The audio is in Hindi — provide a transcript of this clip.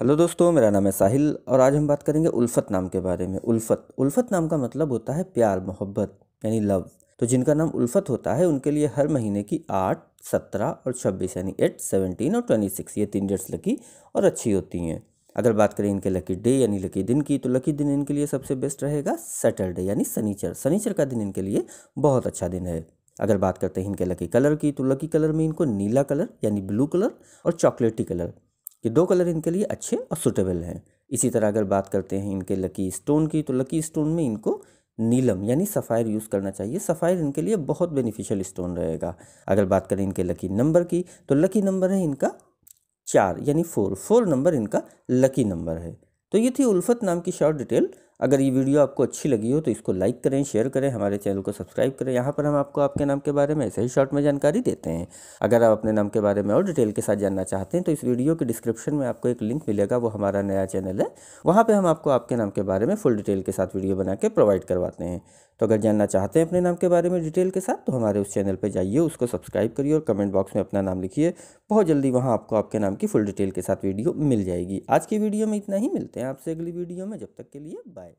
हेलो दोस्तों, मेरा नाम है साहिल और आज हम बात करेंगे उल्फत नाम के बारे में। उल्फत उल्फत नाम का मतलब होता है प्यार, मोहब्बत, यानी लव। तो जिनका नाम उल्फत होता है, उनके लिए हर महीने की आठ, सत्रह और छब्बीस, यानी एट, सेवनटीन और ट्वेंटी सिक्स, ये तीन डेट्स लकी और अच्छी होती हैं। अगर बात करें इनके लकी डे, यानी लकी दिन की तो लकी दिन इनके लिए सबसे बेस्ट रहेगा सैटरडे, यानी शनिचर। शनिचर का दिन इनके लिए बहुत अच्छा दिन है। अगर बात करते हैं इनके लकी कलर की तो लकी कलर में इनको नीला कलर, यानी ब्लू कलर और चॉकलेटी कलर। ये दो कलर इनके लिए अच्छे और सुटेबल हैं। इसी तरह अगर बात करते हैं इनके लकी स्टोन की तो लकी स्टोन में इनको नीलम यानी सफ़ायर यूज़ करना चाहिए। सफ़ायर इनके लिए बहुत बेनिफिशियल स्टोन रहेगा। अगर बात करें इनके लकी नंबर की तो लकी नंबर है इनका चार, यानी फोर फोर नंबर इनका लकी नंबर है। तो ये थी उल्फत नाम की शॉर्ट डिटेल अगर ये वीडियो आपको अच्छी लगी हो तो इसको लाइक करें, शेयर करें, हमारे चैनल को सब्सक्राइब करें। यहाँ पर हम आपको आपके नाम के बारे में ऐसे ही शॉर्ट में जानकारी देते हैं। अगर आप अपने नाम के बारे में और डिटेल के साथ जानना चाहते हैं तो इस वीडियो के डिस्क्रिप्शन में आपको एक लिंक मिलेगा, वो हमारा नया चैनल है। वहाँ पर हम आपको आपके नाम के बारे में फुल डिटेल के साथ वीडियो बना के प्रोवाइड करवाते हैं। तो अगर जानना चाहते हैं अपने नाम के बारे में डिटेल के साथ तो हमारे उस चैनल पर जाइए, उसको सब्सक्राइब करिए और कमेंट बॉक्स में अपना नाम लिखिए। बहुत जल्दी वहाँ आपको आपके नाम की फुल डिटेल के साथ वीडियो मिल जाएगी। आज की वीडियो में इतना ही, मिलते हैं आपसे अगली वीडियो में। जब तक के लिए बाय